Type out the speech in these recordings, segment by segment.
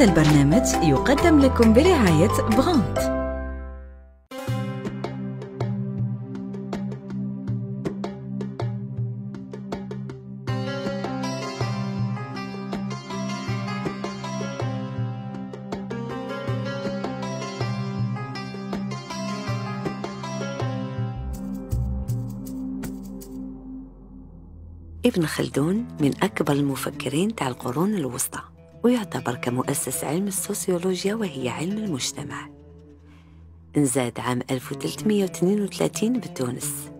هذا البرنامج يقدم لكم برعاية بغانت. ابن خلدون من أكبر المفكرين تاع القرون الوسطى. ويعتبر كمؤسس علم السوسيولوجيا وهي علم المجتمع. انزاد عام 1332 بتونس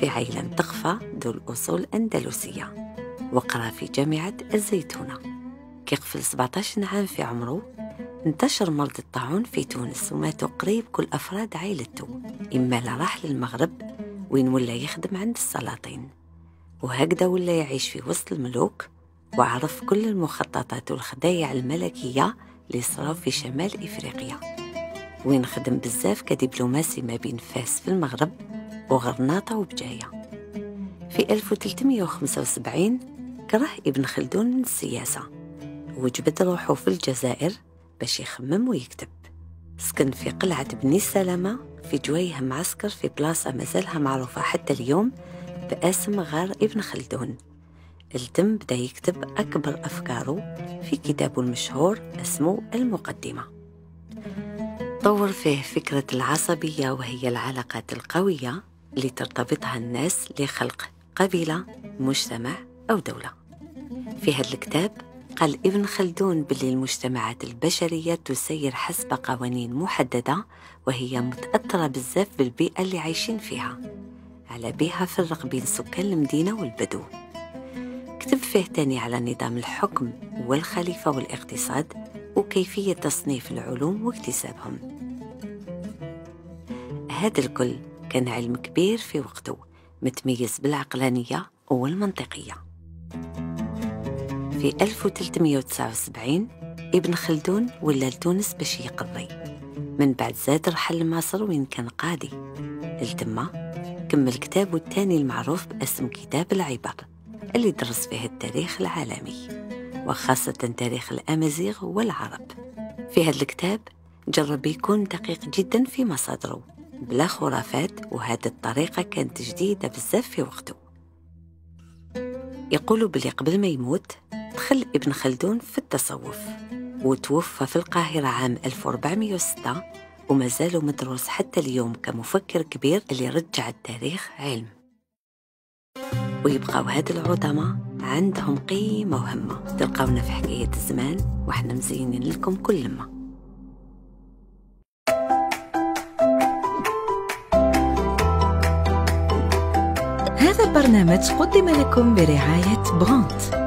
في عائلة تقفى ذو الأصول الأندلسية وقرأ في جامعة الزيتونة. كي قفل 17 عام في عمره انتشر مرض الطاعون في تونس وماتوا قريب كل أفراد عائلته إما راح للمغرب وين ولا يخدم عند السلاطين. وهكذا ولا يعيش في وسط الملوك وعرف كل المخططات والخدايع الملكية اللي صراو في شمال إفريقيا. وين خدم بزاف كدبلوماسي ما بين فاس في المغرب وغرناطة وبجاية. في 1375 كره ابن خلدون من السياسة. وجبد روحه في الجزائر باش يخمم ويكتب. سكن في قلعة بني سلامة في جويه معسكر في بلاصة مازالها معروفة حتى اليوم باسم غار ابن خلدون. التم بدا يكتب أكبر أفكاره في كتابه المشهور اسمه المقدمة. طور فيه فكرة العصبية وهي العلاقات القوية اللي ترتبطها الناس لخلق قبيلة مجتمع أو دولة. في هذا الكتاب قال ابن خلدون باللي المجتمعات البشرية تسير حسب قوانين محددة وهي متأثرة بزاف بالبيئة اللي عايشين فيها على بها فرق بين سكان المدينة والبدو. كتب فيه تاني على نظام الحكم والخليفة والاقتصاد وكيفية تصنيف العلوم واكتسابهم. هذا الكل كان علم كبير في وقته متميز بالعقلانية والمنطقية. في 1379 ابن خلدون ولا لتونس باش يقضي من بعد زاد رحل لمصر وين كان قاضي. التما كمل كتابه الثاني المعروف باسم كتاب العبر. اللي درس فيه التاريخ العالمي وخاصة تاريخ الأمازيغ والعرب. في هذا الكتاب جرب يكون دقيق جدا في مصادره بلا خرافات وهذه الطريقة كانت جديدة بزاف في وقته. يقولوا بلي قبل ما يموت دخل ابن خلدون في التصوف وتوفى في القاهرة عام 1406 وما زالوا مدروس حتى اليوم كمفكر كبير اللي رجع التاريخ علم. ويبقاو هاد العظماء عندهم قيمة وهمة. تلقاونا في حكاية الزمان وحنا مزينين لكم كل ما. هذا البرنامج قدم لكم برعاية برونت